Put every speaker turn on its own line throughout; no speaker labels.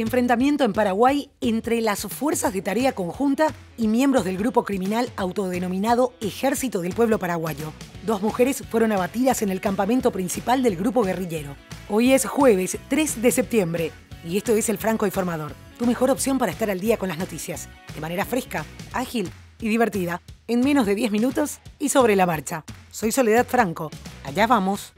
Enfrentamiento en Paraguay entre las fuerzas de tarea conjunta y miembros del grupo criminal autodenominado Ejército del Pueblo Paraguayo. Dos mujeres fueron abatidas en el campamento principal del grupo guerrillero. Hoy es jueves 3 de septiembre y esto es el Franco Informador, tu mejor opción para estar al día con las noticias, de manera fresca, ágil y divertida, en menos de 10 minutos y sobre la marcha. Soy Soledad Franco. Allá vamos.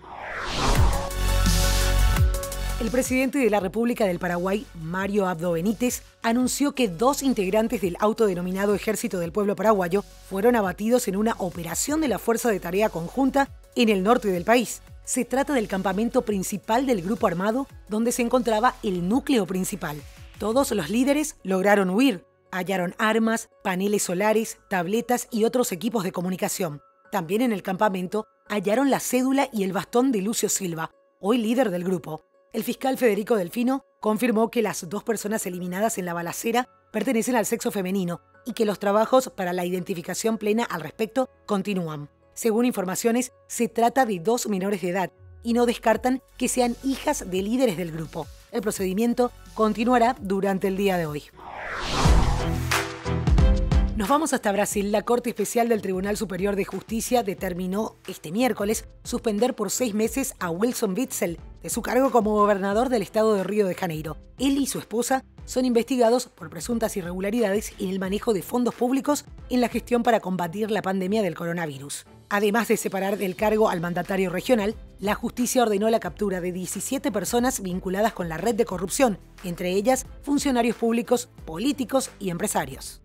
El presidente de la República del Paraguay, Mario Abdo Benítez, anunció que dos integrantes del autodenominado Ejército del Pueblo Paraguayo fueron abatidos en una operación de la Fuerza de Tarea Conjunta en el norte del país. Se trata del campamento principal del grupo armado donde se encontraba el núcleo principal. Todos los líderes lograron huir. Hallaron armas, paneles solares, tabletas y otros equipos de comunicación. También en el campamento hallaron la cédula y el bastón de Lucio Silva, hoy líder del grupo. El fiscal Federico Delfino confirmó que las dos personas eliminadas en la balacera pertenecen al sexo femenino y que los trabajos para la identificación plena al respecto continúan. Según informaciones, se trata de dos menores de edad y no descartan que sean hijas de líderes del grupo. El procedimiento continuará durante el día de hoy. Nos vamos hasta Brasil. La Corte Especial del Tribunal Superior de Justicia determinó este miércoles suspender por seis meses a Wilson Witzel de su cargo como gobernador del estado de Río de Janeiro. Él y su esposa son investigados por presuntas irregularidades en el manejo de fondos públicos en la gestión para combatir la pandemia del coronavirus. Además de separar del cargo al mandatario regional, la justicia ordenó la captura de 17 personas vinculadas con la red de corrupción, entre ellas funcionarios públicos, políticos y empresarios.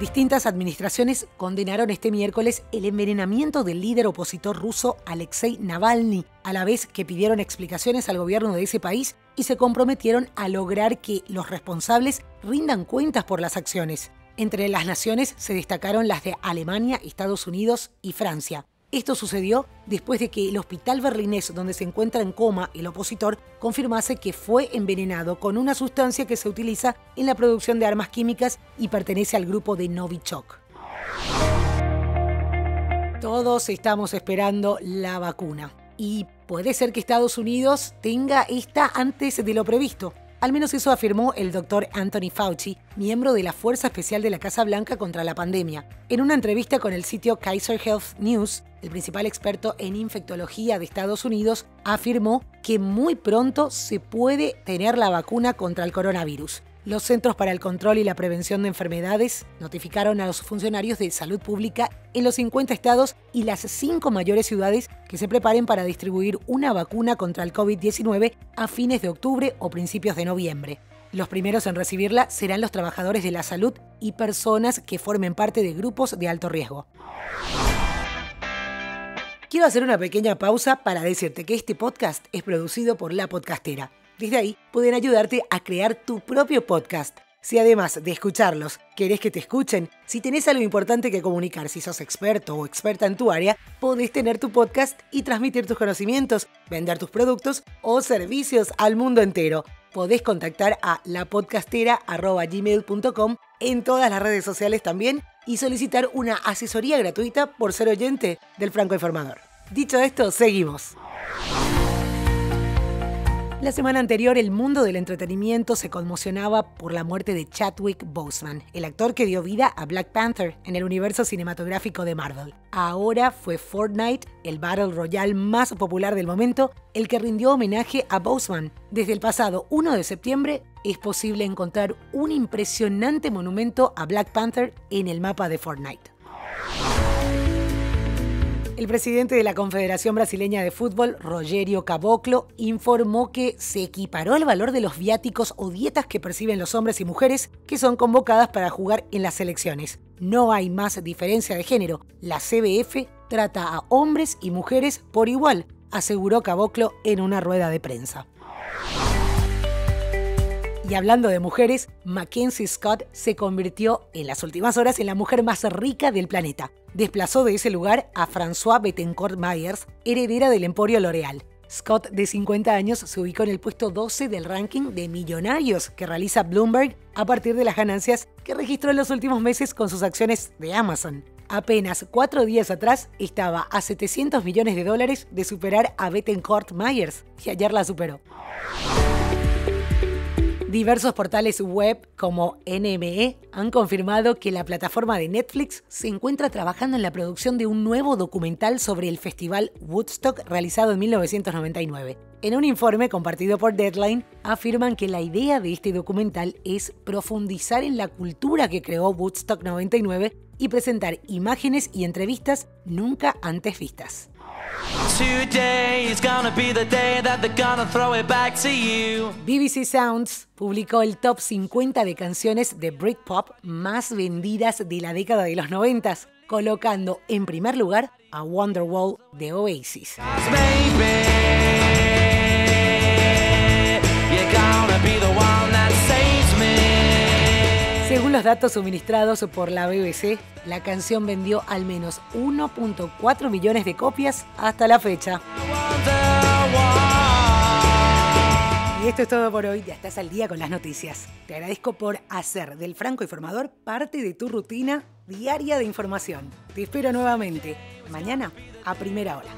Distintas administraciones condenaron este miércoles el envenenamiento del líder opositor ruso Alexei Navalny, a la vez que pidieron explicaciones al gobierno de ese país y se comprometieron a lograr que los responsables rindan cuentas por las acciones. Entre las naciones se destacaron las de Alemania, Estados Unidos y Francia. Esto sucedió después de que el hospital berlinés donde se encuentra en coma el opositor confirmase que fue envenenado con una sustancia que se utiliza en la producción de armas químicas y pertenece al grupo de Novichok. Todos estamos esperando la vacuna y puede ser que Estados Unidos tenga esta antes de lo previsto. Al menos eso afirmó el doctor Anthony Fauci, miembro de la Fuerza Especial de la Casa Blanca contra la pandemia. En una entrevista con el sitio Kaiser Health News, el principal experto en infectología de Estados Unidos afirmó que muy pronto se puede tener la vacuna contra el coronavirus. Los Centros para el Control y la Prevención de Enfermedades notificaron a los funcionarios de salud pública en los 50 estados y las cinco mayores ciudades que se preparen para distribuir una vacuna contra el COVID-19 a fines de octubre o principios de noviembre. Los primeros en recibirla serán los trabajadores de la salud y personas que formen parte de grupos de alto riesgo. Quiero hacer una pequeña pausa para decirte que este podcast es producido por La Podcastera desde ahí pueden ayudarte a crear tu propio podcast. Si además de escucharlos querés que te escuchen, si tenés algo importante que comunicar, si sos experto o experta en tu área, podés tener tu podcast y transmitir tus conocimientos, vender tus productos o servicios al mundo entero. Podés contactar a lapodcastera.gmail.com en todas las redes sociales también y solicitar una asesoría gratuita por ser oyente del Franco Informador. Dicho esto, seguimos. La semana anterior, el mundo del entretenimiento se conmocionaba por la muerte de Chadwick Boseman, el actor que dio vida a Black Panther en el universo cinematográfico de Marvel. Ahora fue Fortnite, el Battle Royale más popular del momento, el que rindió homenaje a Boseman. Desde el pasado 1 de septiembre es posible encontrar un impresionante monumento a Black Panther en el mapa de Fortnite. El presidente de la Confederación Brasileña de Fútbol, Rogerio Caboclo, informó que se equiparó el valor de los viáticos o dietas que perciben los hombres y mujeres que son convocadas para jugar en las selecciones. No hay más diferencia de género. La CBF trata a hombres y mujeres por igual, aseguró Caboclo en una rueda de prensa. Y hablando de mujeres, Mackenzie Scott se convirtió en las últimas horas en la mujer más rica del planeta. Desplazó de ese lugar a François Bettencourt Myers, heredera del emporio L'Oréal. Scott, de 50 años, se ubicó en el puesto 12 del ranking de millonarios que realiza Bloomberg a partir de las ganancias que registró en los últimos meses con sus acciones de Amazon. Apenas cuatro días atrás estaba a 700 millones de dólares de superar a Bettencourt Myers y ayer la superó. Diversos portales web como NME han confirmado que la plataforma de Netflix se encuentra trabajando en la producción de un nuevo documental sobre el festival Woodstock realizado en 1999. En un informe compartido por Deadline, afirman que la idea de este documental es profundizar en la cultura que creó Woodstock 99 y presentar imágenes y entrevistas nunca antes vistas. BBC Sounds publicó el top 50 de canciones de Britpop más vendidas de la década de los 90, colocando en primer lugar a Wonderwall de Oasis. Los datos suministrados por la BBC, la canción vendió al menos 1.4 millones de copias hasta la fecha. Y esto es todo por hoy, ya estás al día con las noticias. Te agradezco por hacer del Franco Informador parte de tu rutina diaria de información. Te espero nuevamente mañana a primera hora.